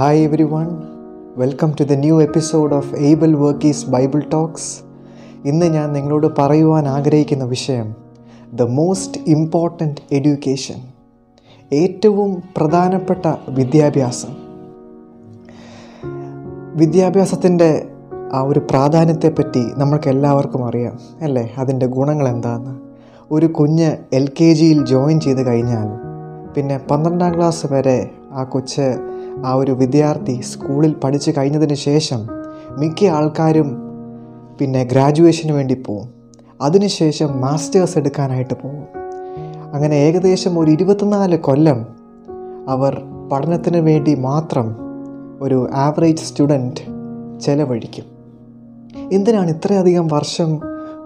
Hi everyone, welcome to the new episode of Able വർക്കീസ് Bible talks ഇന്ന് ഞാൻ നിങ്ങളോട് പറയുവാൻ ആഗ്രഹിക്കുന്ന വിഷയം ദ മോസ്റ്റ് ഇമ്പോർട്ടന്റ് എഡ്യൂക്കേഷൻ ഏറ്റവും പ്രധാനപ്പെട്ട വിദ്യാഭ്യാസം. വിദ്യാഭ്യാസത്തിന്റെ ആ ഒരു പ്രാധാന്യത്തെപ്പറ്റി നമ്മൾക്ക് എല്ലാവർക്കും അറിയാം അല്ലേ? അതിന്റെ ഗുണങ്ങൾ എന്താണെന്ന് ഒരു കുഞ്ഞ് എൽ കെ ജിയിൽ ജോയിൻ ചെയ്ത് കഴിഞ്ഞാൽ പിന്നെ പന്ത്രണ്ടാം ക്ലാസ് വരെ ആ കൊച്ച് ആ ഒരു വിദ്യാർത്ഥി സ്കൂളിൽ പഠിച്ചു കഴിഞ്ഞതിന് ശേഷം മിക്ക ആൾക്കാരും പിന്നെ ഗ്രാജുവേഷന് വേണ്ടി പോവും. അതിനുശേഷം മാസ്റ്റേഴ്സ് എടുക്കാനായിട്ട് പോകും അങ്ങനെ ഏകദേശം ഒരു ഇരുപത്തിനാല് കൊല്ലം അവർ പഠനത്തിന് വേണ്ടി മാത്രം ഒരു ആവറേജ് സ്റ്റുഡന്റ് ചെലവഴിക്കും. എന്തിനാണ് ഇത്രയധികം വർഷം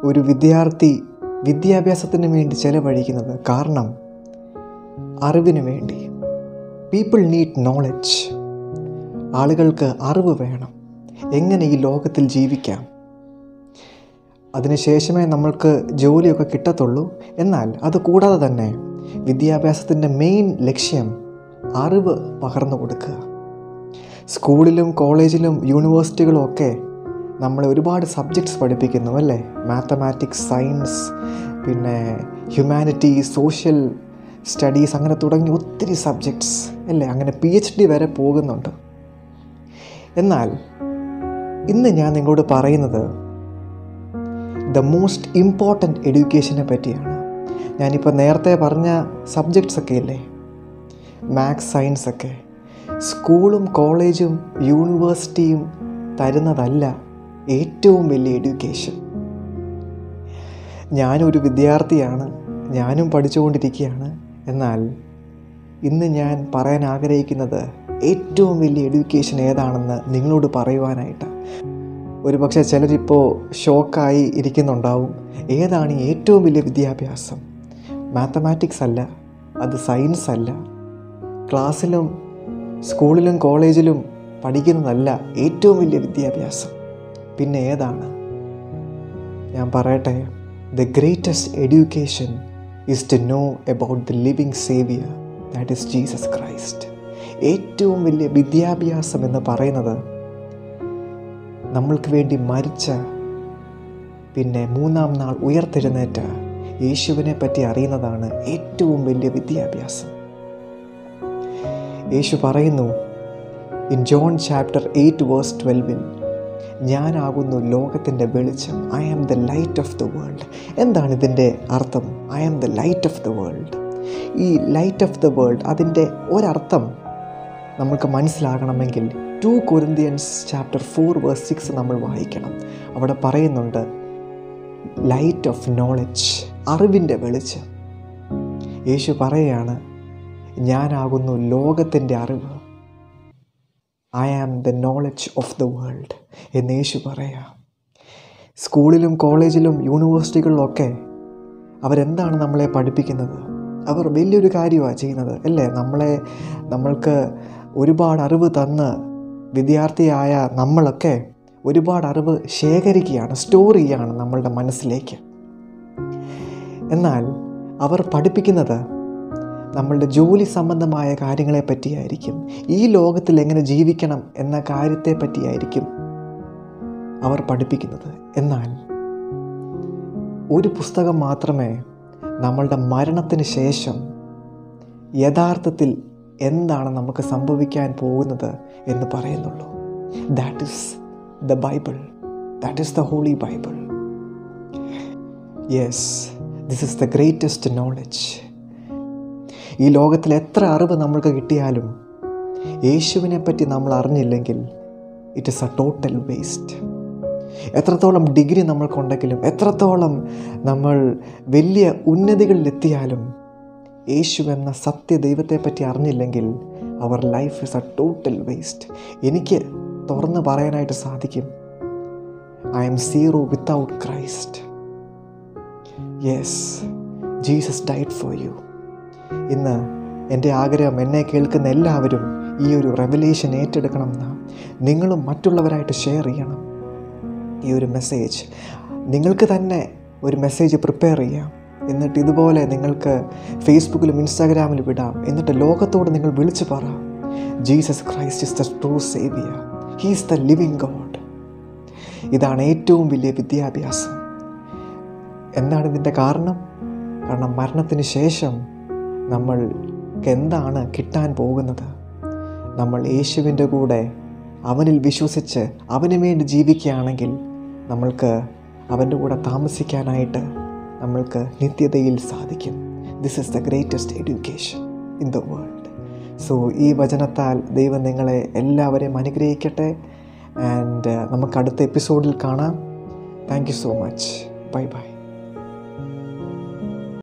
ഒരു വിദ്യാർത്ഥി വിദ്യാഭ്യാസത്തിന് വേണ്ടി ചെലവഴിക്കുന്നത്? കാരണം അറിവിന് വേണ്ടി. പീപ്പിൾ നീഡ് നോളജ് ആളുകൾക്ക് അറിവ് വേണം. എങ്ങനെ ഈ ലോകത്തിൽ ജീവിക്കാം? അതിനുശേഷമേ നമ്മൾക്ക് ജോലിയൊക്കെ കിട്ടത്തുള്ളൂ. എന്നാൽ അത് കൂടാതെ തന്നെ വിദ്യാഭ്യാസത്തിന്റെ മെയിൻ ലക്ഷ്യം അറിവ് പകർന്നു കൊടുക്കുക. സ്കൂളിലും കോളേജിലും യൂണിവേഴ്സിറ്റികളും ഒക്കെ നമ്മളെ ഒരുപാട് സബ്ജക്ട്സ് പഠിപ്പിക്കുന്നു അല്ലേ? മാത്തമാറ്റിക്സ് സയൻസ് പിന്നെ ഹ്യൂമാനിറ്റി സോഷ്യൽ സ്റ്റഡീസ് അങ്ങനെ തുടങ്ങി ഒത്തിരി സബ്ജക്ട്സ് അല്ലേ? അങ്ങനെ പി എച്ച് ഡി വരെ പോകുന്നുണ്ട്. എന്നാൽ ഇന്ന് ഞാൻ നിങ്ങളോട് പറയുന്നത് ദ മോസ്റ്റ് ഇമ്പോർട്ടന്റ് എഡ്യൂക്കേഷനെ പറ്റിയാണ്. ഞാനിപ്പോൾ നേരത്തെ പറഞ്ഞ സബ്ജക്ട്സ് ഒക്കെ ഇല്ലേ? മാത്സ് സയൻസ് ഒക്കെ സ്കൂളും കോളേജും യൂണിവേഴ്സിറ്റിയും തരുന്നതല്ല ഏറ്റവും വലിയ എഡ്യൂക്കേഷൻ ഞാനൊരു വിദ്യാർത്ഥിയാണ്. ഞാനും പഠിച്ചുകൊണ്ടിരിക്കുകയാണ്. എന്നാൽ ഇന്ന് ഞാൻ പറയാൻ ആഗ്രഹിക്കുന്നത് ഏറ്റവും വലിയ എഡ്യൂക്കേഷൻ ഏതാണെന്ന് നിങ്ങളോട് പറയുവാനായിട്ട്. ഒരുപക്ഷെ ചിലരിപ്പോൾ ഷോക്കായി ഇരിക്കുന്നുണ്ടാവും. ഏതാണ് ഈ ഏറ്റവും വലിയ വിദ്യാഭ്യാസം? മാത്തമാറ്റിക്സ് അല്ല അത് സയൻസ് അല്ല. ക്ലാസ്സിലും സ്കൂളിലും കോളേജിലും പഠിക്കുന്നതല്ല ഏറ്റവും വലിയ വിദ്യാഭ്യാസം. പിന്നെ ഏതാണ്? ഞാൻ പറയട്ടെ the greatest education is to know about the living saviour that is Jesus Christ ഏറ്റവും വലിയ വിദ്യാഭ്യാസം എന്ന് പറയുന്നത് നമ്മൾക്ക് വേണ്ടി മരിച്ച പിന്നെ മൂന്നാം നാൾ ഉയർത്തെഴുന്നേറ്റ യേശുവിനെ പറ്റി അറിയുന്നതാണ് ഏറ്റവും വലിയ വിദ്യാഭ്യാസം. യേശു പറയുന്നു in John chapter eight verse ട്വൽവിൽ ഞാനാകുന്നു ലോകത്തിന്റെ വെളിച്ചം. I am the light of the world എന്താണ് ഇതിന്റെ അർത്ഥം? I am the light of the world ഈ ലൈറ്റ് ഓഫ് ദ വേൾഡ് അതിന്റെ ഒരർത്ഥം നമുക്ക് മനസ്സിലാകണമെങ്കിൽ two Corinthians chapter four verse six നമ്മൾ വായിക്കണം. അവിടെ പറയുന്നുണ്ട് ലൈറ്റ് ഓഫ് നോളജ് അറിവിന്റെ വെളിച്ചം. യേശു പറയുകയാണ് ഞാനാകുന്നു ലോകത്തിന്റെ അറിവ്. I am the knowledge of the world എന്ന് യേശു പറയാം. സ്കൂളിലും കോളേജിലും യൂണിവേഴ്സിറ്റികളിലൊക്കെ അവരെന്താണ് നമ്മളെ പഠിപ്പിക്കുന്നത്? അവർ വലിയൊരു കാര്യമാണ് ചെയ്യുന്നത് അല്ലേ? നമ്മളെ നമ്മൾക്ക് ഒരുപാട് അറിവ് തന്ന് വിദ്യാർത്ഥിയായ നമ്മളൊക്കെ ഒരുപാട് അറിവ് ശേഖരിക്കുകയാണ് സ്റ്റോർ ചെയ്യുകയാണ് നമ്മളുടെ മനസ്സിലേക്ക്. എന്നാൽ അവർ പഠിപ്പിക്കുന്നത് നമ്മളുടെ ജോലി സംബന്ധമായ കാര്യങ്ങളെ പറ്റിയായിരിക്കും ഈ ലോകത്തിൽ എങ്ങനെ ജീവിക്കണം എന്ന കാര്യത്തെ പറ്റിയായിരിക്കും അവർ പഠിപ്പിക്കുന്നത്. എന്നാൽ ഒരു പുസ്തകം മാത്രമേ നമ്മളുടെ മരണത്തിന് ശേഷം യഥാർത്ഥത്തിൽ എന്താണ് നമുക്ക് സംഭവിക്കാൻ പോകുന്നത് എന്ന് പറയുന്നുള്ളൂ. That is the Bible that is the holy Bible yes this is the greatest knowledge ഈ ലോകത്തിൽ എത്ര അറിവ് നമ്മൾക്ക് കിട്ടിയാലും യേശുവിനെ പറ്റി നമ്മൾ അറിഞ്ഞില്ലെങ്കിൽ it is a total waste എത്രത്തോളം ഡിഗ്രി നമ്മൾക്കുണ്ടെങ്കിലും എത്രത്തോളം നമ്മൾ വലിയ ഉന്നതികളിലെത്തിയാലും യേശു എന്ന സത്യ ദൈവത്തെ പറ്റി അറിഞ്ഞില്ലെങ്കിൽ അവർ life is a total waste എനിക്ക് തുറന്ന് പറയാനായിട്ട് സാധിക്കും. I am zero without Christ yes Jesus died for you ഇന്ന് എന്റെ ആഗ്രഹം എന്നെ കേൾക്കുന്ന എല്ലാവരും ഈ ഒരു റെവലേഷൻ ഏറ്റെടുക്കണം എന്ന്. നിങ്ങളും മറ്റുള്ളവരായിട്ട് ഷെയർ ചെയ്യണം. ഈ ഒരു മെസ്സേജ് നിങ്ങൾക്ക് തന്നെ ഒരു മെസ്സേജ് പ്രിപ്പയർ ചെയ്യാം. എന്നിട്ട് ഇതുപോലെ നിങ്ങൾക്ക് ഫേസ്ബുക്കിലും ഇൻസ്റ്റാഗ്രാമിലും വിടാം എന്നിട്ട് ലോകത്തോട് നിങ്ങൾ വിളിച്ചു പറ. Jesus Christ is the true saviour he's the living God ഇതാണ് ഏറ്റവും വലിയ വിദ്യാഭ്യാസം. എന്താണ് ഇതിന്റെ കാരണം? കാരണം മരണത്തിന് ശേഷം നമ്മൾക്ക് എന്താണ് കിട്ടാൻ പോകുന്നത്? നമ്മൾ യേശുവിന്റെ കൂടെ അവനിൽ വിശ്വസിച്ച് അവന് വേണ്ടി ജീവിക്കുകയാണെങ്കിൽ നമ്മൾക്ക് അവന്റെ കൂടെ താമസിക്കാനായിട്ട് നമ്മൾക്ക് നിത്യതയിൽ സാധിക്കും. This is the greatest education in the world so ഈ വചനത്താൽ ദൈവം നിങ്ങളെ എല്ലാവരെയും അനുഗ്രഹിക്കട്ടെ. ആൻഡ് നമുക്ക് അടുത്ത എപ്പിസോഡിൽ കാണാം. Thank you so much bye bye